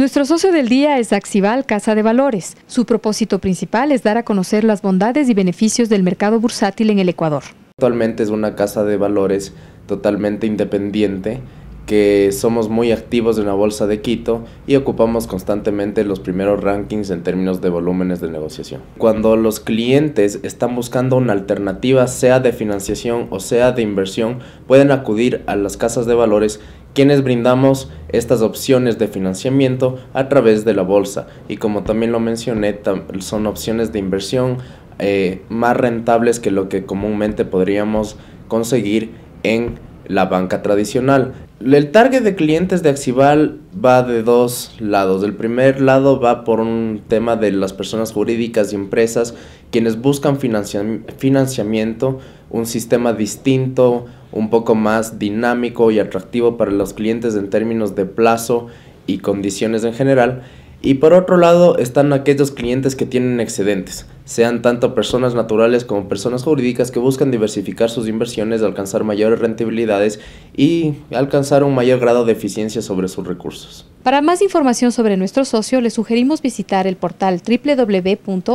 Nuestro socio del día es Axival Casa de Valores. Su propósito principal es dar a conocer las bondades y beneficios del mercado bursátil en el Ecuador. Actualmente es una casa de valores totalmente independiente que somos muy activos en la bolsa de Quito y ocupamos constantemente los primeros rankings en términos de volúmenes de negociación. Cuando los clientes están buscando una alternativa, sea de financiación o sea de inversión, pueden acudir a las casas de valores quienes brindamos estas opciones de financiamiento a través de la bolsa y como también lo mencioné son opciones de inversión eh, más rentables que lo que comúnmente podríamos conseguir en la banca tradicional. El target de clientes de Axival va de dos lados. El primer lado va por un tema de las personas jurídicas y empresas quienes buscan financiamiento, un sistema distinto, un poco más dinámico y atractivo para los clientes en términos de plazo y condiciones en general. Y por otro lado están aquellos clientes que tienen excedentes, sean tanto personas naturales como personas jurídicas que buscan diversificar sus inversiones, alcanzar mayores rentabilidades y alcanzar un mayor grado de eficiencia sobre sus recursos. Para más información sobre nuestro socio, le sugerimos visitar el portal www.axival.es,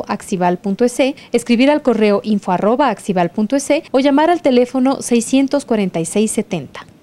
escribir al correo info o llamar al teléfono 64670.